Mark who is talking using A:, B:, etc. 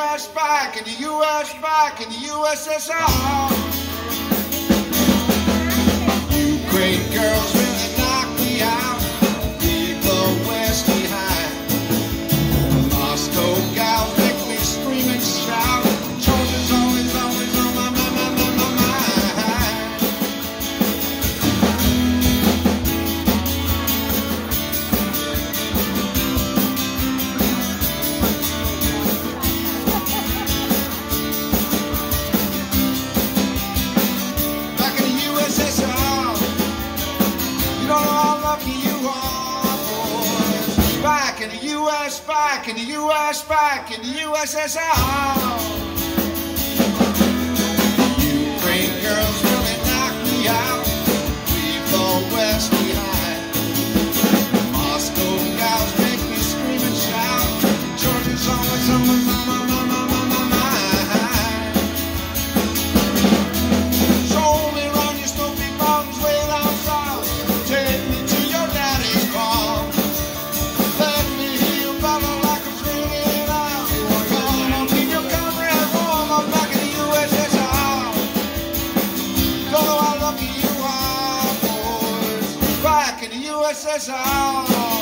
A: U.S. back in the U.S. back in the USSR. how lucky you are. Boy. Back in the U.S., back in the U.S., back in the USSR. Chachachá.